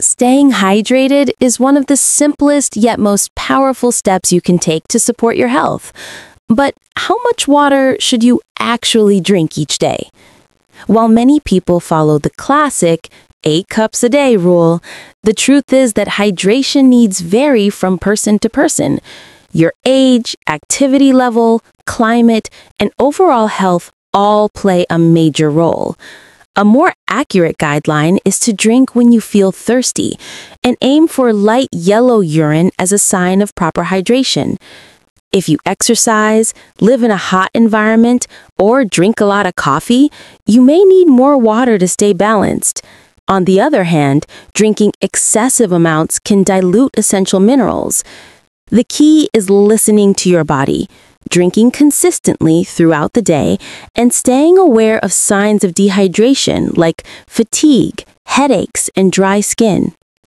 Staying hydrated is one of the simplest yet most powerful steps you can take to support your health. But how much water should you actually drink each day? While many people follow the classic 8 cups a day rule, the truth is that hydration needs vary from person to person. Your age, activity level, climate, and overall health all play a major role. A more accurate guideline is to drink when you feel thirsty and aim for light yellow urine as a sign of proper hydration. If you exercise, live in a hot environment, or drink a lot of coffee, you may need more water to stay balanced. On the other hand, drinking excessive amounts can dilute essential minerals. The key is listening to your body, drinking consistently throughout the day, and staying aware of signs of dehydration like fatigue, headaches, and dry skin.